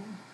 time.